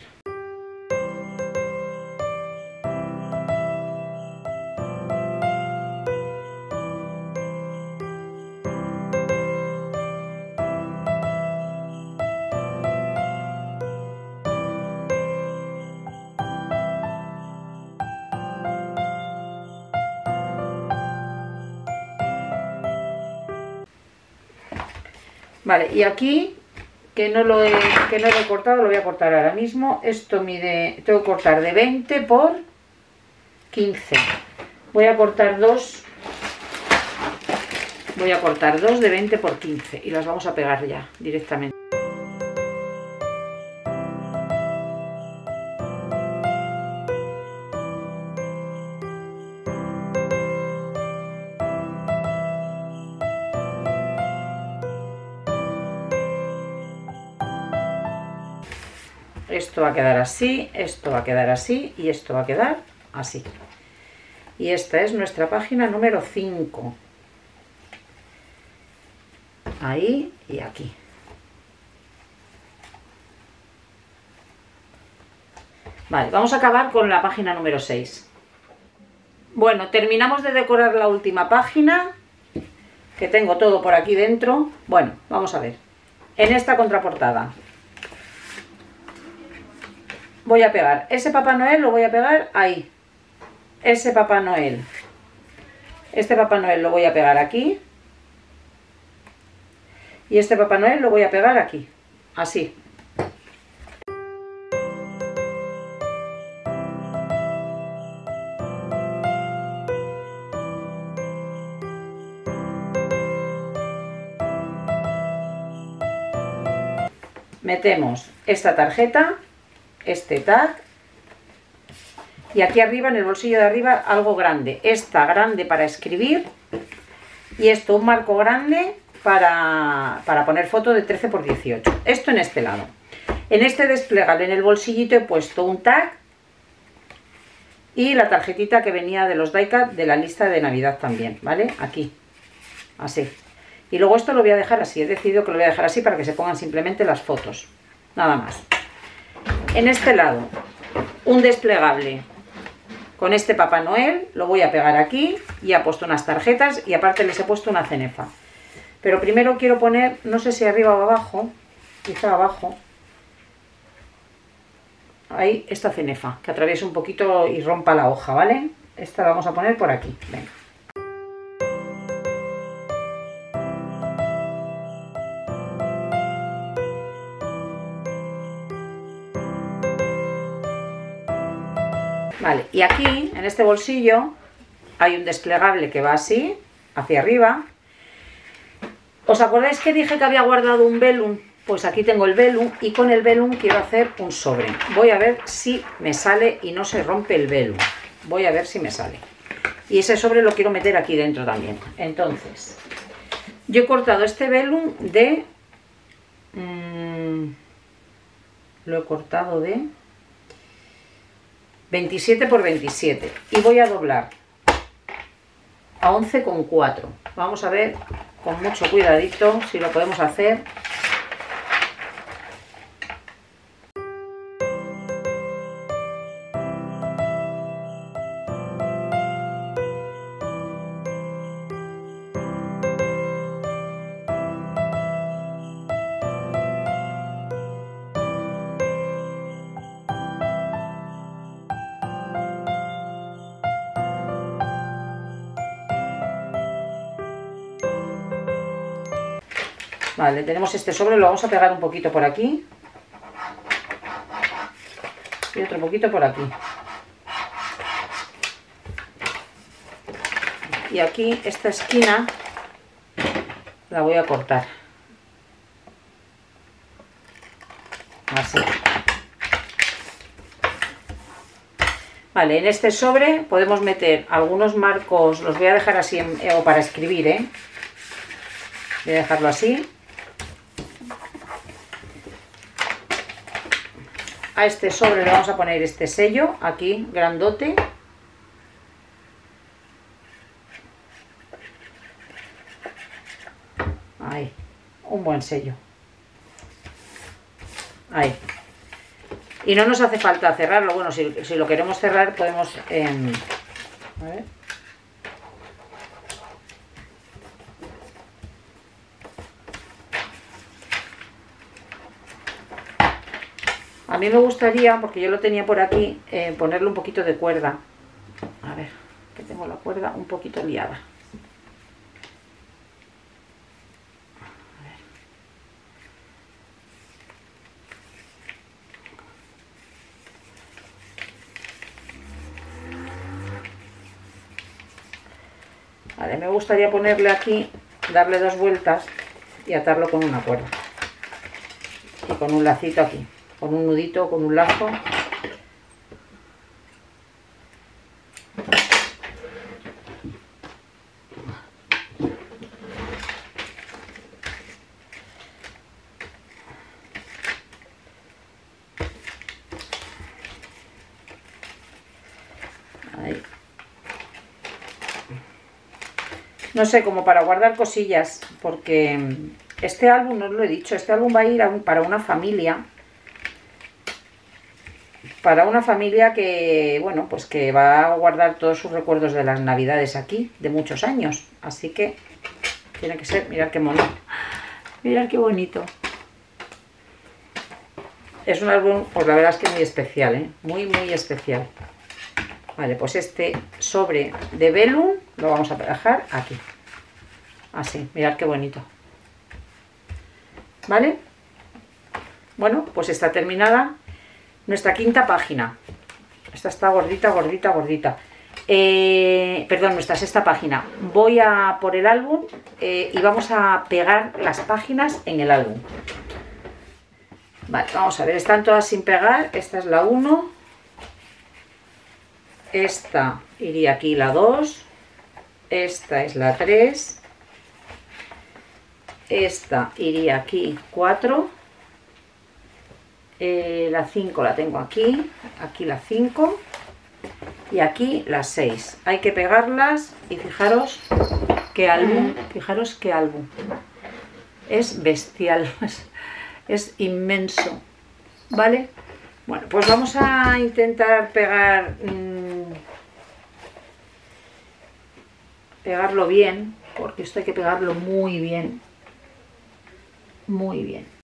Vale, y aquí, que no, lo he, que no lo he cortado, lo voy a cortar ahora mismo. Esto mide, tengo que cortar de 20 por 15. Voy a cortar dos, voy a cortar dos de 20 por 15 y las vamos a pegar ya directamente. Va a quedar así, esto va a quedar así y esto va a quedar así. Y esta es nuestra página número 5. Ahí y aquí. Vale, vamos a acabar con la página número 6. Bueno, terminamos de decorar la última página, que tengo todo por aquí dentro. Bueno, vamos a ver. En esta contraportada voy a pegar. Ese Papá Noel lo voy a pegar ahí. Ese Papá Noel. Este Papá Noel lo voy a pegar aquí. Y este Papá Noel lo voy a pegar aquí. Así. Metemos esta tarjeta este tag, y aquí arriba, en el bolsillo de arriba, algo grande. Esta grande para escribir, y esto un marco grande para, para poner foto de 13 x 18. Esto en este lado. En este desplegable, en el bolsillito, he puesto un tag y la tarjetita que venía de los Daika de la lista de Navidad también, ¿vale? Aquí, así. Y luego esto lo voy a dejar así, he decidido que lo voy a dejar así para que se pongan simplemente las fotos, nada más. En este lado, un desplegable con este Papá Noel, lo voy a pegar aquí, y he puesto unas tarjetas y aparte les he puesto una cenefa. Pero primero quiero poner, no sé si arriba o abajo, quizá abajo, ahí esta cenefa, que atraviese un poquito y rompa la hoja, ¿vale? Esta la vamos a poner por aquí, venga. Vale, y aquí, en este bolsillo, hay un desplegable que va así, hacia arriba. ¿Os acordáis que dije que había guardado un velum pues aquí tengo el velum y con el velum quiero hacer un sobre. Voy a ver si me sale y no se rompe el velum. Voy a ver si me sale. Y ese sobre lo quiero meter aquí dentro también. Entonces, yo he cortado este velum de... Mmm, lo he cortado de 27 por 27 y voy a doblar a 11,4 vamos a ver con mucho cuidadito si lo podemos hacer Tenemos este sobre, lo vamos a pegar un poquito por aquí. Y otro poquito por aquí. Y aquí, esta esquina, la voy a cortar. Así. Vale, en este sobre podemos meter algunos marcos, los voy a dejar así o para escribir, ¿eh? Voy a dejarlo así. A este sobre le vamos a poner este sello, aquí, grandote. Ahí, un buen sello. Ahí. Y no nos hace falta cerrarlo. Bueno, si, lo queremos cerrar podemos... Em, a ver. A mí me gustaría, porque yo lo tenía por aquí, eh, ponerle un poquito de cuerda. A ver, que tengo la cuerda un poquito liada. Vale, me gustaría ponerle aquí, darle dos vueltas y atarlo con una cuerda. Y con un lacito aquí con un nudito, con un lazo. No sé, como para guardar cosillas, porque este álbum, no os lo he dicho, este álbum va a ir para una familia para una familia que, bueno, pues que va a guardar todos sus recuerdos de las navidades aquí, de muchos años. Así que tiene que ser, mirad qué mono. Mirad qué bonito. Es un álbum, pues la verdad es que muy especial, ¿eh? Muy, muy especial. Vale, pues este sobre de velum lo vamos a dejar aquí. Así, mirad qué bonito. ¿Vale? Bueno, pues está terminada nuestra quinta página. Esta está gordita, gordita, gordita. Eh, perdón, nuestra sexta página. Voy a por el álbum eh, y vamos a pegar las páginas en el álbum. Vale, vamos a ver, están todas sin pegar. Esta es la 1. Esta iría aquí la 2. Esta es la 3. Esta iría aquí 4. Eh, la 5 la tengo aquí. Aquí la 5. Y aquí la 6. Hay que pegarlas y fijaros qué álbum. Fijaros qué álbum. Es bestial. es inmenso, ¿vale? Bueno, pues vamos a intentar pegar, mmm, pegarlo bien, porque esto hay que pegarlo muy bien, muy bien.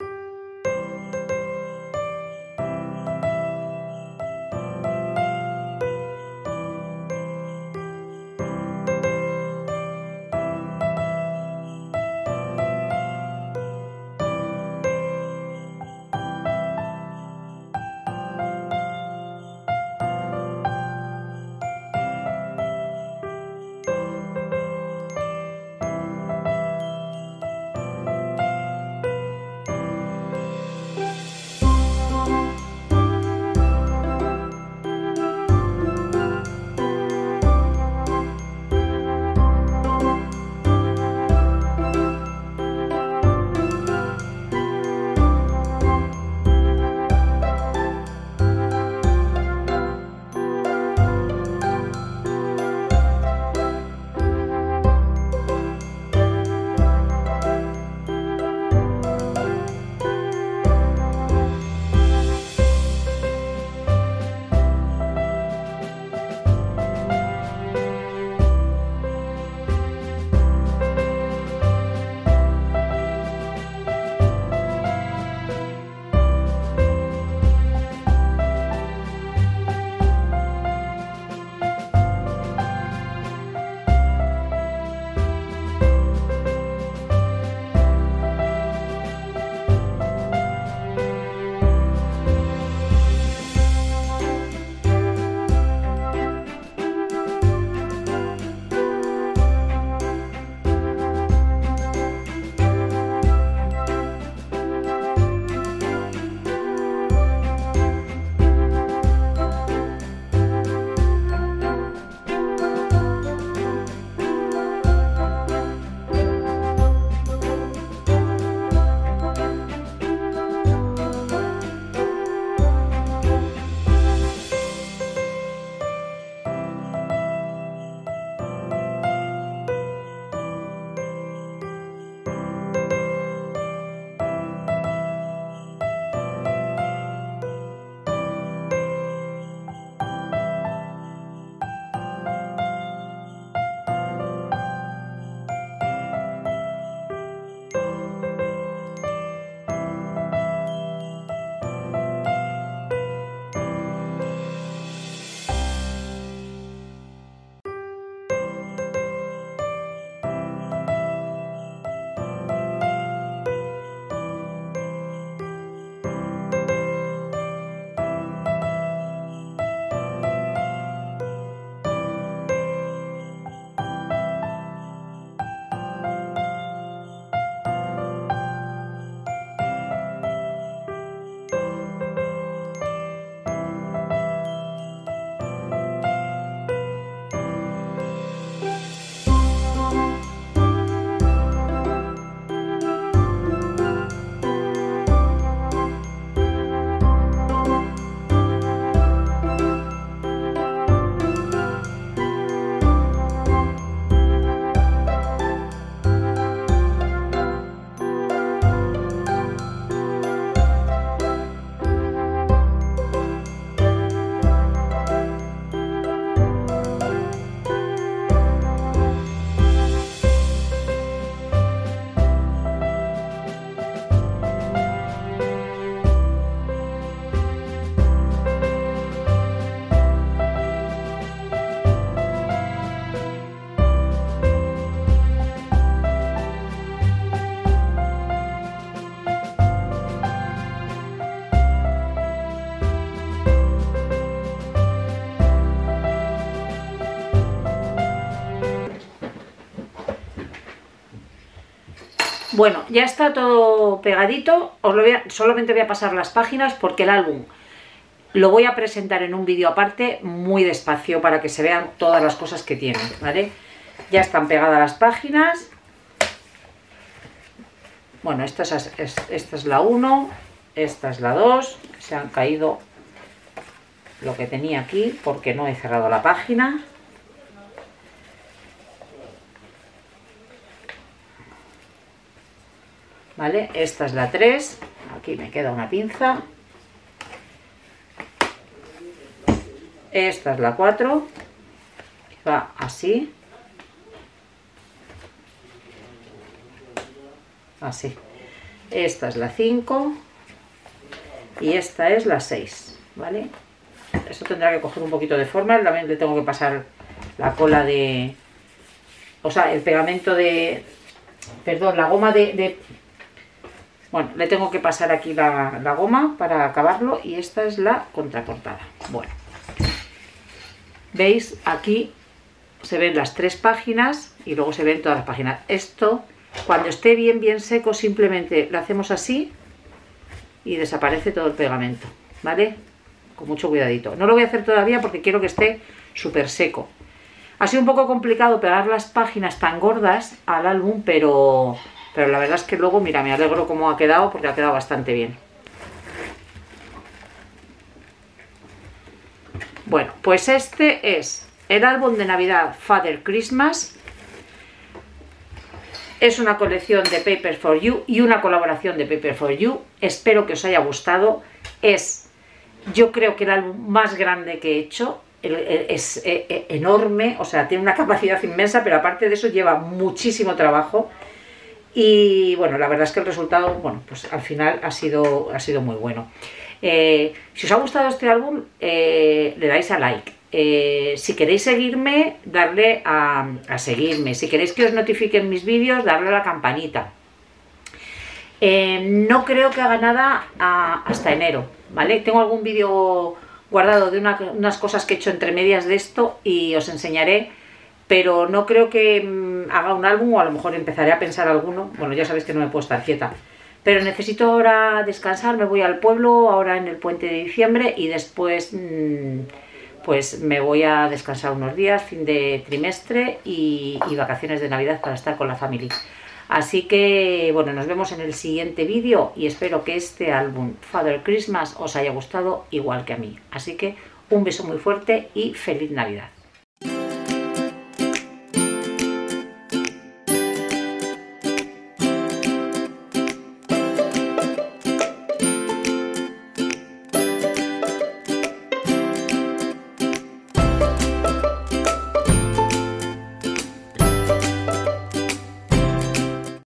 Ya está todo pegadito, os lo voy a, solamente voy a pasar las páginas porque el álbum lo voy a presentar en un vídeo aparte muy despacio para que se vean todas las cosas que tiene, ¿vale? Ya están pegadas las páginas. Bueno, esta es, esta es la 1, esta es la 2, se han caído lo que tenía aquí porque no he cerrado la página. ¿Vale? Esta es la 3, aquí me queda una pinza. Esta es la 4, va así. Así. Esta es la 5 y esta es la 6, ¿vale? Esto tendrá que coger un poquito de forma, también le tengo que pasar la cola de... O sea, el pegamento de... Perdón, la goma de bueno, le tengo que pasar aquí la, goma para acabarlo y esta es la contraportada. Bueno, veis aquí se ven las tres páginas y luego se ven todas las páginas. Esto, cuando esté bien, bien seco, simplemente lo hacemos así y desaparece todo el pegamento, ¿vale? Con mucho cuidadito. No lo voy a hacer todavía porque quiero que esté súper seco. Ha sido un poco complicado pegar las páginas tan gordas al álbum, pero pero la verdad es que luego, mira, me alegro cómo ha quedado porque ha quedado bastante bien. Bueno, pues este es el álbum de Navidad Father Christmas. Es una colección de Paper for You y una colaboración de Paper for You. Espero que os haya gustado. Es, yo creo que el álbum más grande que he hecho. Es e, e, enorme, o sea, tiene una capacidad inmensa, pero aparte de eso lleva muchísimo trabajo. Y bueno, la verdad es que el resultado, bueno, pues al final ha sido, ha sido muy bueno. Eh, si os ha gustado este álbum, eh, le dais a like. Eh, si queréis seguirme, darle a, seguirme. Si queréis que os notifiquen mis vídeos, darle a la campanita. no creo que haga nada hasta enero, ¿vale? Tengo algún vídeo guardado de unas cosas que he hecho entre medias de esto y os enseñaré pero no creo que mm, haga un álbum o a lo mejor empezaré a pensar alguno. Bueno, ya sabéis que no me puedo estar quieta. Pero necesito ahora descansar, me voy al pueblo ahora en el puente de diciembre y después mm, pues me voy a descansar unos días, fin de trimestre y, y vacaciones de Navidad para estar con la familia. Así que, bueno, nos vemos en el siguiente vídeo y espero que este álbum Father Christmas os haya gustado igual que a mí. Así que un beso muy fuerte y feliz Navidad.